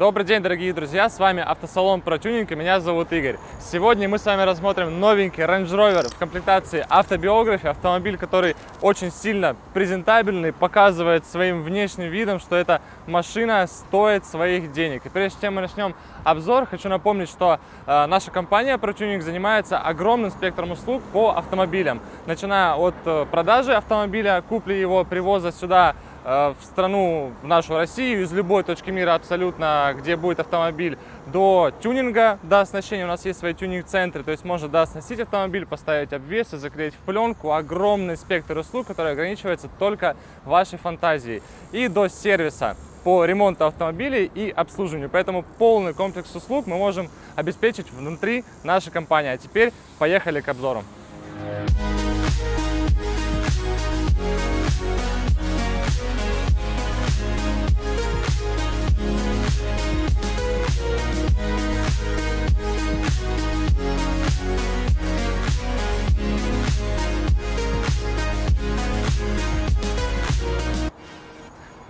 Добрый день, дорогие друзья, с вами автосалон ProTuning и меня зовут Игорь. Сегодня мы с вами рассмотрим новенький Range Rover в комплектации автобиографии, автомобиль, который очень сильно презентабельный, показывает своим внешним видом, что эта машина стоит своих денег. И прежде чем мы начнем обзор, хочу напомнить, что э, наша компания ProTuning занимается огромным спектром услуг по автомобилям, начиная от э, продажи автомобиля, купли его, привоза сюда, в страну, в нашу Россию, из любой точки мира абсолютно, где будет автомобиль, до тюнинга, до оснащения. У нас есть свои тюнинг-центры, то есть можно да, оснастить автомобиль, поставить обвесы, заклеить в пленку. Огромный спектр услуг, который ограничивается только вашей фантазией. И до сервиса по ремонту автомобилей и обслуживанию. Поэтому полный комплекс услуг мы можем обеспечить внутри нашей компании. А теперь поехали к обзору.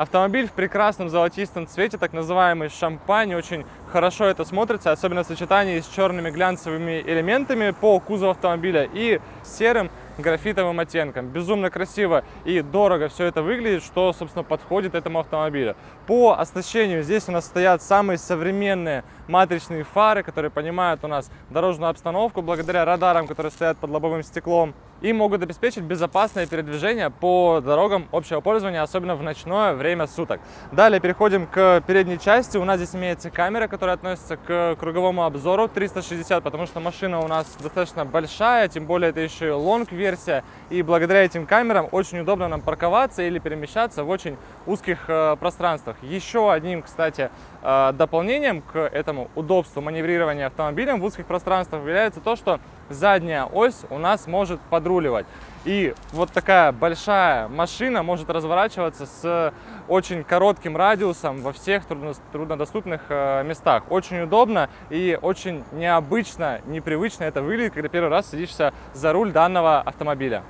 Автомобиль в прекрасном золотистом цвете, так называемый шампань, очень хорошо это смотрится, особенно в сочетании с черными глянцевыми элементами по кузову автомобиля и серым графитовым оттенком. Безумно красиво и дорого все это выглядит, что, собственно, подходит этому автомобилю. По оснащению здесь у нас стоят самые современные матричные фары, которые понимают у нас дорожную обстановку благодаря радарам, которые стоят под лобовым стеклом и могут обеспечить безопасное передвижение по дорогам общего пользования, особенно в ночное время суток. Далее переходим к передней части. У нас здесь имеется камера, которая относится к круговому обзору 360, потому что машина у нас достаточно большая, тем более это еще и лонг-версия, и благодаря этим камерам очень удобно нам парковаться или перемещаться в очень узких э, пространствах. Еще одним, кстати, э, дополнением к этому удобству маневрирования автомобилем в узких пространствах является то, что задняя ось у нас может подруливать. И вот такая большая машина может разворачиваться с очень коротким радиусом во всех труднодоступных э, местах. Очень удобно и очень необычно, непривычно это выглядит, когда первый раз садишься за руль данного автомобиля.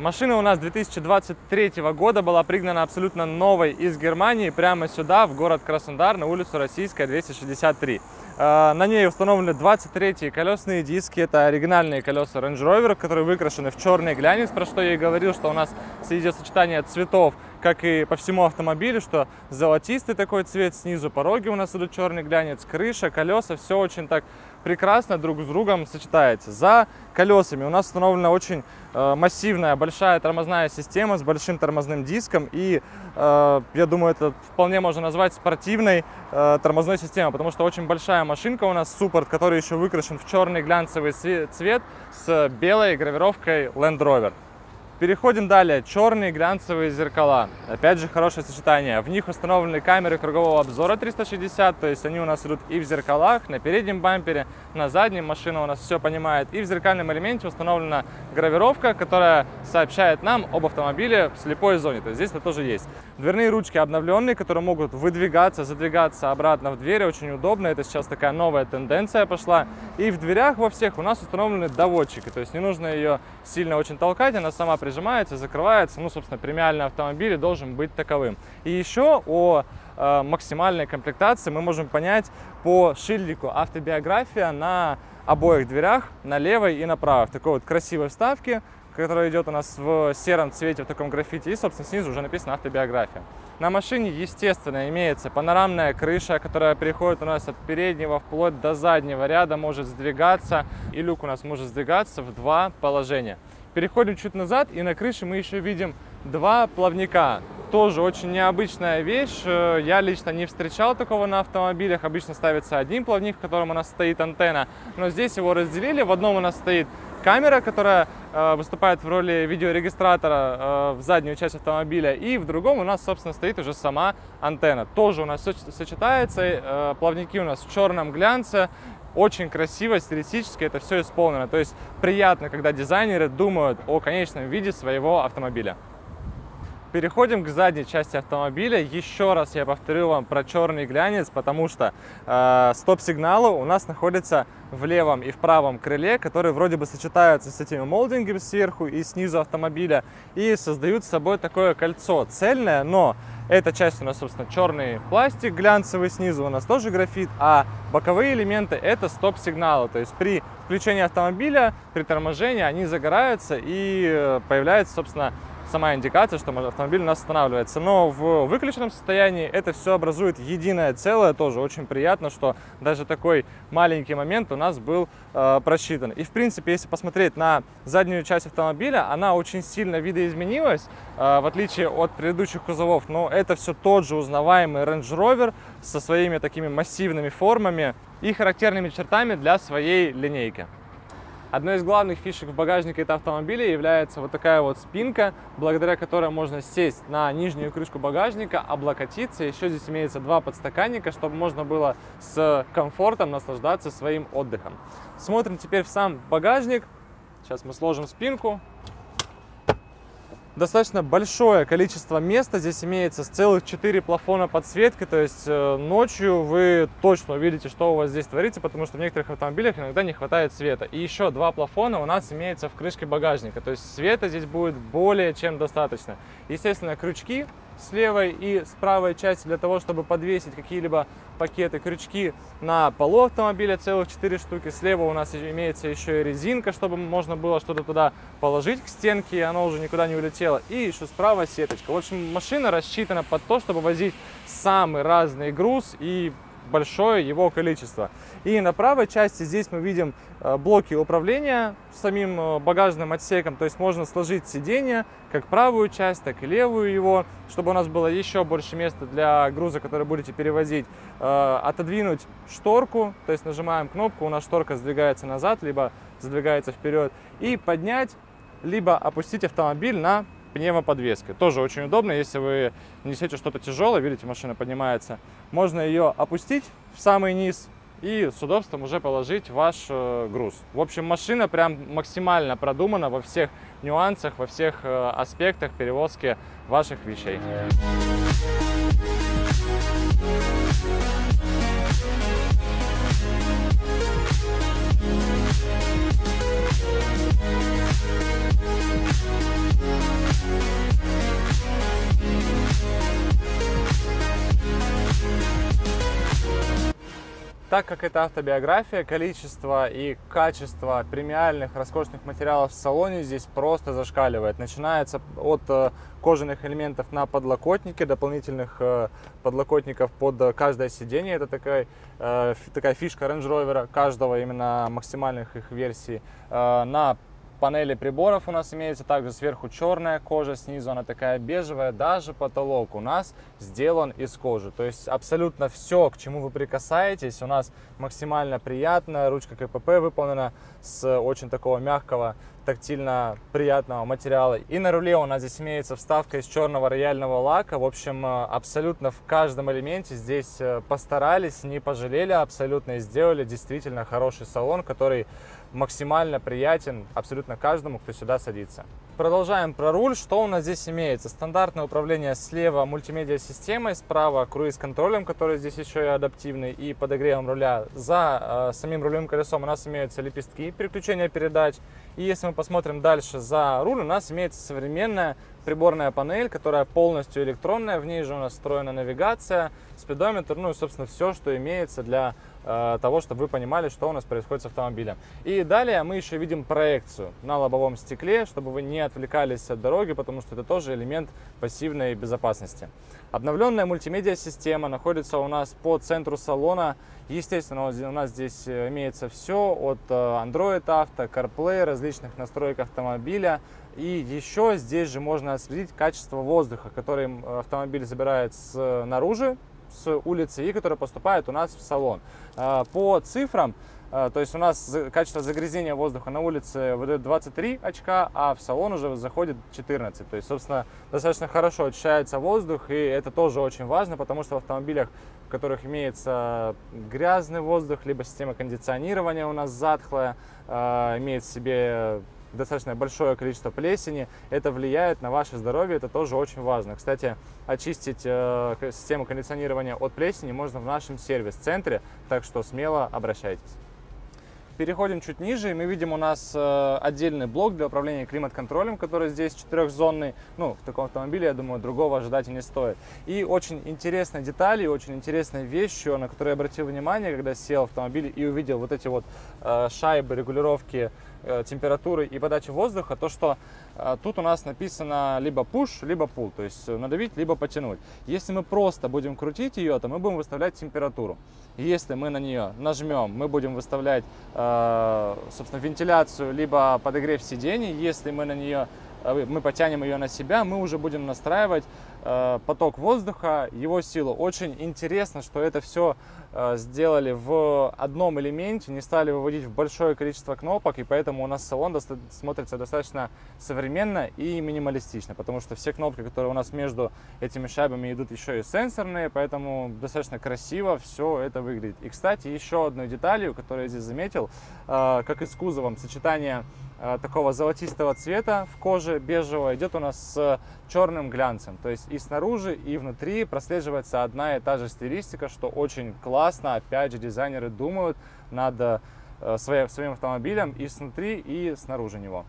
Машина у нас 2023 года была пригнана абсолютно новой из Германии прямо сюда, в город Краснодар, на улицу Российская, 263. Э, на ней установлены 23 колесные диски, это оригинальные колеса Range Rover, которые выкрашены в черный глянец, про что я и говорил, что у нас идет сочетание цветов, как и по всему автомобилю, что золотистый такой цвет, снизу пороги у нас идут черный глянец, крыша, колеса, все очень так прекрасно друг с другом сочетается. За колесами у нас установлена очень э, массивная, большая тормозная система с большим тормозным диском. И э, я думаю, это вполне можно назвать спортивной э, тормозной системой, потому что очень большая машинка у нас, суппорт, который еще выкрашен в черный глянцевый цвет с белой гравировкой Land Rover. Переходим далее. Черные глянцевые зеркала. Опять же, хорошее сочетание. В них установлены камеры кругового обзора 360, то есть они у нас идут и в зеркалах, на переднем бампере, на заднем. Машина у нас все понимает. И в зеркальном элементе установлена гравировка, которая сообщает нам об автомобиле в слепой зоне. То есть здесь это тоже есть. Дверные ручки обновленные, которые могут выдвигаться, задвигаться обратно в двери. Очень удобно. Это сейчас такая новая тенденция пошла. И в дверях во всех у нас установлены доводчики. То есть не нужно ее сильно очень толкать, она сама прижимается, закрывается. Ну, собственно, премиальный автомобиль должен быть таковым. И еще о э, максимальной комплектации мы можем понять по шильдику автобиография на обоих дверях, на левой и на правой. В такой вот красивой вставке, которая идет у нас в сером цвете, в таком граффити. И, собственно, снизу уже написано автобиография. На машине, естественно, имеется панорамная крыша, которая переходит у нас от переднего вплоть до заднего ряда, может сдвигаться. И люк у нас может сдвигаться в два положения. Переходим чуть назад, и на крыше мы еще видим два плавника. Тоже очень необычная вещь. Э, я лично не встречал такого на автомобилях. Обычно ставится один плавник, в котором у нас стоит антенна. Но здесь его разделили. В одном у нас стоит камера, которая э, выступает в роли видеорегистратора э, в заднюю часть автомобиля, и в другом у нас, собственно, стоит уже сама антенна. Тоже у нас все сочетается, плавники у нас в черном глянце, очень красиво, стилистически это все исполнено. То есть приятно, когда дизайнеры думают о конечном виде своего автомобиля. Переходим к задней части автомобиля. Еще раз я повторю вам про черный глянец, потому что э, стоп-сигналы у нас находятся в левом и в правом крыле, которые вроде бы сочетаются с этими молдингами сверху и снизу автомобиля и создают с собой такое кольцо цельное, но Эта часть у нас, собственно, черный пластик глянцевый снизу, у нас тоже графит, а боковые элементы это стоп-сигналы. То есть при включении автомобиля, при торможении они загораются и э, появляется, собственно, сама индикация, что автомобиль у нас останавливается. Но в выключенном состоянии это все образует единое целое. Тоже очень приятно, что даже такой маленький момент у нас был э, просчитан. И в принципе, если посмотреть на заднюю часть автомобиля, она очень сильно видоизменилась, э, в отличие от предыдущих кузовов. Но это все тот же узнаваемый Range Rover со своими такими массивными формами и характерными чертами для своей линейки. Одной из главных фишек в багажнике этого автомобиля является вот такая вот спинка, благодаря которой можно сесть на нижнюю крышку багажника, облокотиться. Еще здесь имеется два подстаканника, чтобы можно было с комфортом наслаждаться своим отдыхом. Смотрим теперь в сам багажник. Сейчас мы сложим спинку достаточно большое количество места. Здесь имеется целых 4 плафона подсветки, то есть э, ночью вы точно увидите, что у вас здесь творится, потому что в некоторых автомобилях иногда не хватает света. И еще два плафона у нас имеется в крышке багажника, то есть света здесь будет более чем достаточно. Естественно, крючки с левой и с правой части для того, чтобы подвесить какие-либо пакеты, крючки на полу автомобиля, целых 4 штуки. Слева у нас имеется еще и резинка, чтобы можно было что-то туда положить к стенке, и оно уже никуда не улетело. И еще справа сеточка. В общем, машина рассчитана под то, чтобы возить самый разный груз и большое его количество. И на правой части здесь мы видим э, блоки управления самим э, багажным отсеком, то есть можно сложить сиденье, как правую часть, так и левую его, чтобы у нас было еще больше места для груза, который будете перевозить. Э, отодвинуть шторку, то есть нажимаем кнопку, у нас шторка сдвигается назад, либо сдвигается вперед, и поднять, либо опустить автомобиль на пневмоподвеской. Тоже очень удобно, если вы несете что-то тяжелое, видите, машина поднимается, можно ее опустить в самый низ и с удобством уже положить ваш э, груз. В общем, машина прям максимально продумана во всех нюансах, во всех э, аспектах перевозки ваших вещей. Так как это автобиография, количество и качество премиальных роскошных материалов в салоне здесь просто зашкаливает. Начинается от э, кожаных элементов на подлокотнике, дополнительных э, подлокотников под каждое сиденье. Это такая, э, такая фишка Range Rover, каждого именно максимальных их версий. На панели приборов у нас имеется также сверху черная кожа, снизу она такая бежевая, даже потолок у нас сделан из кожи. То есть абсолютно все, к чему вы прикасаетесь, у нас максимально приятно, ручка КПП выполнена с очень такого мягкого, тактильно приятного материала. И на руле у нас здесь имеется вставка из черного рояльного лака. В общем, э, абсолютно в каждом элементе здесь э, постарались, не пожалели абсолютно и сделали действительно хороший салон, который максимально приятен абсолютно каждому, кто сюда садится. Продолжаем про руль. Что у нас здесь имеется? Стандартное управление слева мультимедиа-системой, справа круиз-контролем, который здесь еще и адаптивный, и подогревом руля. За э, самим рулевым колесом у нас имеются лепестки переключения передач. И если мы посмотрим дальше за руль, у нас имеется современная приборная панель, которая полностью электронная. В ней же у нас встроена навигация, спидометр, ну и, собственно, все, что имеется для Э, того, чтобы вы понимали, что у нас происходит с автомобилем. И далее мы еще видим проекцию на лобовом стекле, чтобы вы не отвлекались от дороги, потому что это тоже элемент пассивной безопасности. Обновленная мультимедиа-система находится у нас по центру салона. Естественно, у нас здесь э, имеется все от э, Android Auto, CarPlay, различных настроек автомобиля. И еще здесь же можно отследить качество воздуха, который автомобиль забирает снаружи, с улицы и которые поступают у нас в салон. А, по цифрам, а, то есть у нас качество загрязнения воздуха на улице выдает 23 очка, а в салон уже заходит 14. То есть, собственно, достаточно хорошо очищается воздух, и это тоже очень важно, потому что в автомобилях, в которых имеется грязный воздух, либо система кондиционирования у нас затхлая, а, имеет в себе достаточно большое количество плесени, это влияет на ваше здоровье, это тоже очень важно. Кстати, очистить э, систему кондиционирования от плесени можно в нашем сервис-центре, так что смело обращайтесь. Переходим чуть ниже, и мы видим у нас э, отдельный блок для управления климат-контролем, который здесь четырехзонный. Ну, в таком автомобиле, я думаю, другого ожидать и не стоит. И очень интересная деталь, и очень интересная вещь, на которую я обратил внимание, когда сел в автомобиль и увидел вот эти вот э, шайбы регулировки Э, температуры и подачи воздуха, то что э, тут у нас написано либо push, либо pull, то есть надавить, либо потянуть. Если мы просто будем крутить ее, то мы будем выставлять температуру. Если мы на нее нажмем, мы будем выставлять, э, собственно, вентиляцию, либо подогрев сидений. Если мы на нее мы потянем ее на себя, мы уже будем настраивать Э, поток воздуха, его силу. Очень интересно, что это все э, сделали в одном элементе, не стали выводить в большое количество кнопок, и поэтому у нас салон смотрится достаточно современно и минималистично, потому что все кнопки, которые у нас между этими шайбами идут еще и сенсорные, поэтому достаточно красиво все это выглядит. И, кстати, еще одной деталью, которую я здесь заметил, э, как и с кузовом, сочетание такого золотистого цвета в коже бежевого идет у нас с черным глянцем. То есть и снаружи, и внутри прослеживается одна и та же стилистика, что очень классно. Опять же, дизайнеры думают над э, своим, своим автомобилем и снутри, и снаружи него.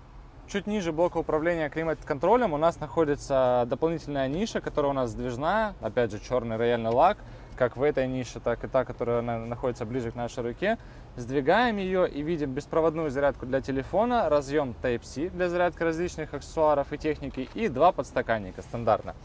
Чуть ниже блока управления климат-контролем у нас находится дополнительная ниша, которая у нас сдвижная. Опять же, черный рояльный лак, как в этой нише, так и та, которая находится ближе к нашей руке. Сдвигаем ее и видим беспроводную зарядку для телефона, разъем Type-C для зарядки различных аксессуаров и техники и два подстаканника стандартно.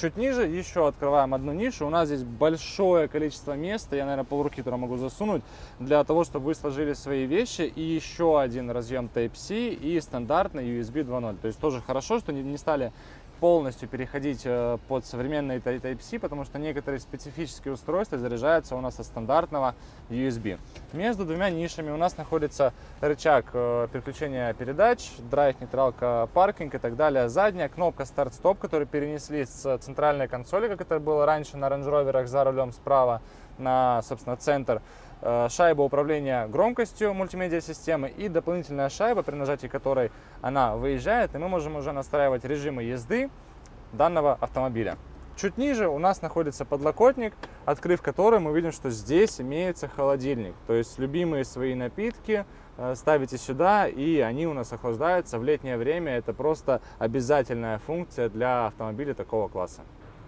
Чуть ниже еще открываем одну нишу. У нас здесь большое количество места. Я, наверное, полруки туда могу засунуть для того, чтобы вы сложили свои вещи. И еще один разъем Type-C и стандартный USB 2.0. То есть тоже хорошо, что не, не стали полностью переходить э, под современный Type-C, потому что некоторые специфические устройства заряжаются у нас со стандартного USB. Между двумя нишами у нас находится рычаг э, переключения передач, драйв, нейтралка, паркинг и так далее. Задняя кнопка старт-стоп, которую перенесли с центральной консоли, как это было раньше на Range Rover за рулем справа на, собственно, центр. Э, шайба управления громкостью мультимедиа системы и дополнительная шайба, при нажатии которой она выезжает, и мы можем уже настраивать режимы езды данного автомобиля. Чуть ниже у нас находится подлокотник, открыв который мы видим, что здесь имеется холодильник. То есть любимые свои напитки э, ставите сюда, и они у нас охлаждаются в летнее время. Это просто обязательная функция для автомобиля такого класса.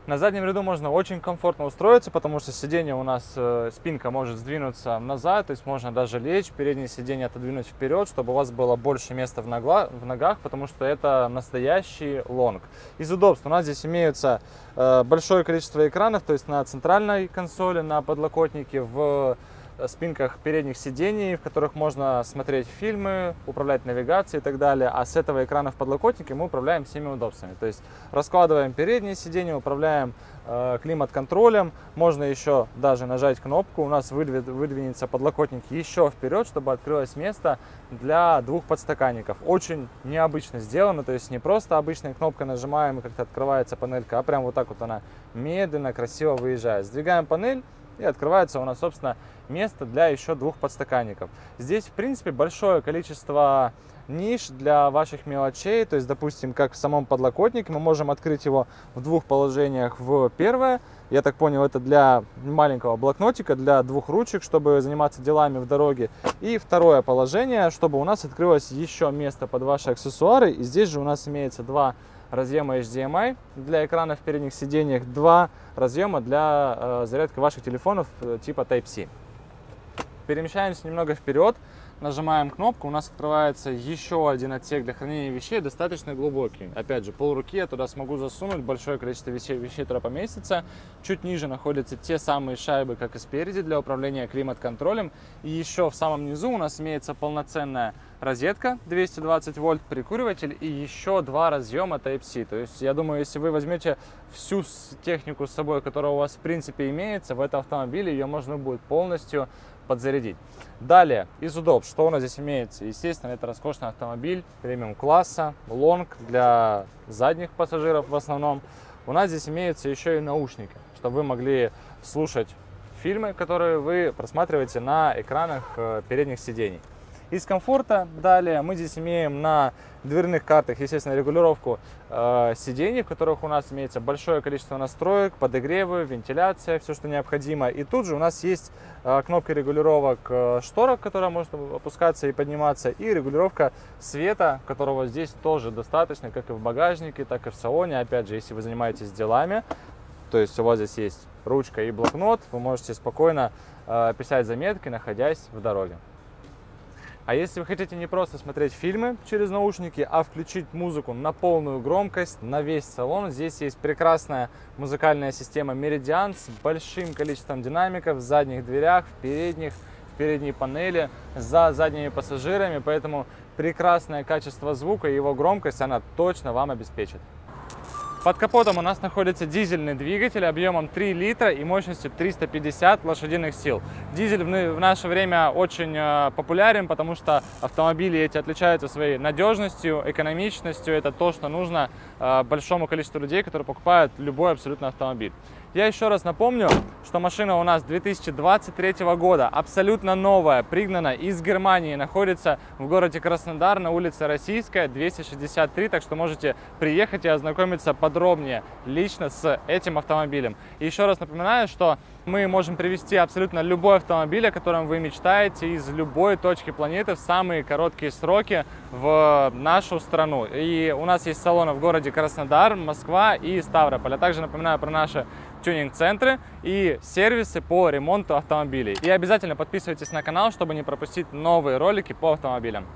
На заднем ряду можно очень комфортно устроиться, потому что сиденье у нас, э, спинка может сдвинуться назад, то есть можно даже лечь, переднее сиденье отодвинуть вперед, чтобы у вас было больше места в, ногла, в ногах, потому что это настоящий лонг. Из удобств у нас здесь имеются э, большое количество экранов, то есть на центральной консоли, на подлокотнике, в спинках передних сидений, в которых можно смотреть фильмы, управлять навигацией и так далее. А с этого экрана в подлокотнике мы управляем всеми удобствами. То есть раскладываем передние сиденья, управляем э, климат-контролем. Можно еще даже нажать кнопку, у нас выдвинется подлокотник еще вперед, чтобы открылось место для двух подстаканников. Очень необычно сделано, то есть не просто обычной кнопкой нажимаем и как-то открывается панелька, а прям вот так вот она медленно, красиво выезжает. Сдвигаем панель, и открывается у нас, собственно, место для еще двух подстаканников. Здесь, в принципе, большое количество ниш для ваших мелочей, то есть, допустим, как в самом подлокотнике, мы можем открыть его в двух положениях. В первое, я так понял, это для маленького блокнотика, для двух ручек, чтобы заниматься делами в дороге. И второе положение, чтобы у нас открылось еще место под ваши аксессуары. И здесь же у нас имеется два разъема HDMI для экранов передних сиденьях, два разъема для э, зарядки ваших телефонов э, типа Type-C. Перемещаемся немного вперед, нажимаем кнопку, у нас открывается еще один отсек для хранения вещей, достаточно глубокий. Опять же, полруки я туда смогу засунуть, большое количество вещей, вещей туда поместится. Чуть ниже находятся те самые шайбы, как и спереди, для управления климат-контролем. И еще в самом низу у нас имеется полноценная розетка 220 вольт, прикуриватель и еще два разъема Type-C. То есть я думаю, если вы возьмете всю технику с собой, которая у вас в принципе имеется в этом автомобиле, ее можно будет полностью подзарядить. Далее, из удобств, что у нас здесь имеется? Естественно, это роскошный автомобиль премиум класса, лонг для задних пассажиров в основном. У нас здесь имеются еще и наушники, чтобы вы могли слушать фильмы, которые вы просматриваете на экранах э, передних сидений. Из комфорта далее мы здесь имеем на дверных картах, естественно, регулировку э, сидений, в которых у нас имеется большое количество настроек, подогревы, вентиляция, все, что необходимо. И тут же у нас есть э, кнопка регулировок э, шторок, которая может опускаться и подниматься, и регулировка света, которого здесь тоже достаточно, как и в багажнике, так и в салоне. Опять же, если вы занимаетесь делами, то есть у вас здесь есть ручка и блокнот, вы можете спокойно э, писать заметки, находясь в дороге. А если вы хотите не просто смотреть фильмы через наушники, а включить музыку на полную громкость, на весь салон, здесь есть прекрасная музыкальная система Meridian с большим количеством динамиков в задних дверях, в передних, в передней панели, за задними пассажирами, поэтому прекрасное качество звука и его громкость она точно вам обеспечит. Под капотом у нас находится дизельный двигатель объемом 3 литра и мощностью 350 лошадиных сил. Дизель в наше время очень э, популярен, потому что автомобили эти отличаются своей надежностью, экономичностью. Это то, что нужно э, большому количеству людей, которые покупают любой абсолютно автомобиль. Я еще раз напомню, что машина у нас 2023 года, абсолютно новая, пригнана из Германии, находится в городе Краснодар на улице Российская, 263, так что можете приехать и ознакомиться подробнее лично с этим автомобилем. И еще раз напоминаю, что мы можем привезти абсолютно любой автомобиль, о котором вы мечтаете, из любой точки планеты в самые короткие сроки в нашу страну. И у нас есть салоны в городе Краснодар, Москва и Ставрополь. А также напоминаю про наши тюнинг-центры и сервисы по ремонту автомобилей. И обязательно подписывайтесь на канал, чтобы не пропустить новые ролики по автомобилям.